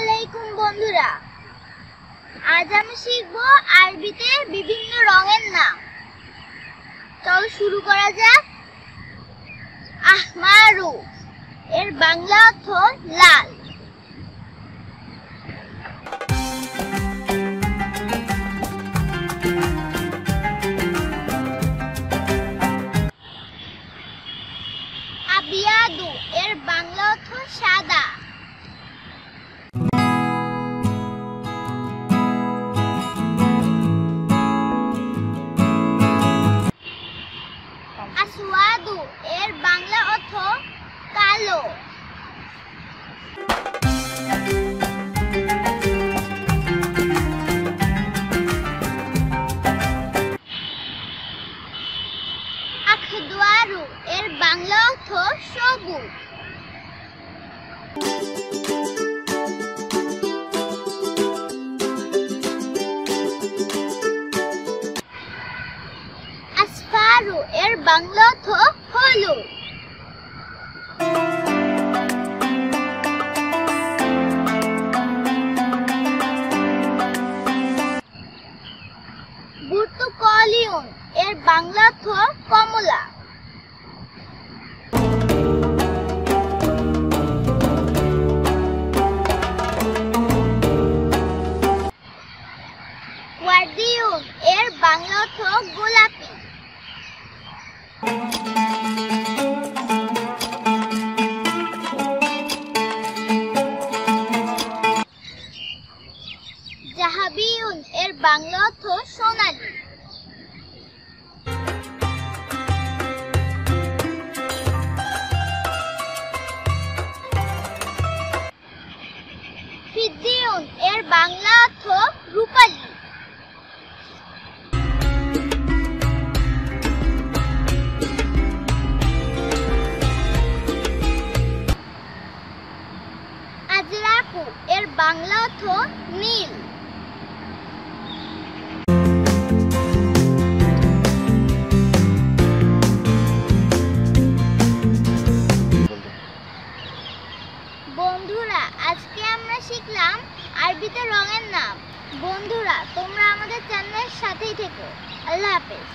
আলাইকুম, বন্ধুরা। আজ আমি শিখব আরবিতে বিভিন্ন রঙের নাম। চলো শুরু করা যাক। আহমারু, এর বাংলা অর্থ লাল। আসওয়াদু এর বাংলা অর্থ কালো। আখদুয়ারু এর বাংলা অর্থ সবুজ। এর বাংলা অর্থ বুর্তুকলিউন এর বাংলা অর্থ কমলা। এর বাংলা অর্থ গোলাপি। এর বাংলা অর্থ ফিদ্দিউন এর বাংলা আজরাকু এর বাংলা অর্থ নীল। বন্ধুরা, আজকে আমরা শিখলাম আরবিতে রঙের নাম। বন্ধুরা, তোমরা আমাদের চ্যানেলের সাথেই থেকো। আল্লাহ হাফেজ।